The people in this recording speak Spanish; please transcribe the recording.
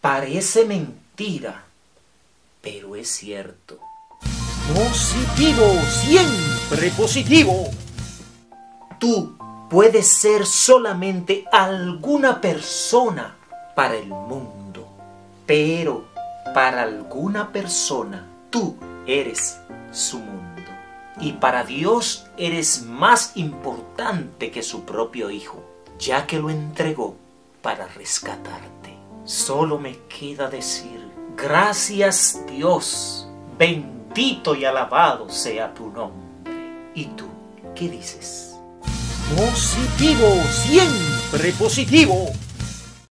Parece mentira, pero es cierto. Positivo, siempre positivo. Tú puedes ser solamente alguna persona para el mundo, pero para alguna persona tú eres su mundo. Y para Dios eres más importante que su propio Hijo, ya que lo entregó para rescatarte. Solo me queda decir, gracias Dios, bendito y alabado sea tu nombre. ¿Y tú qué dices? Positivo, siempre positivo.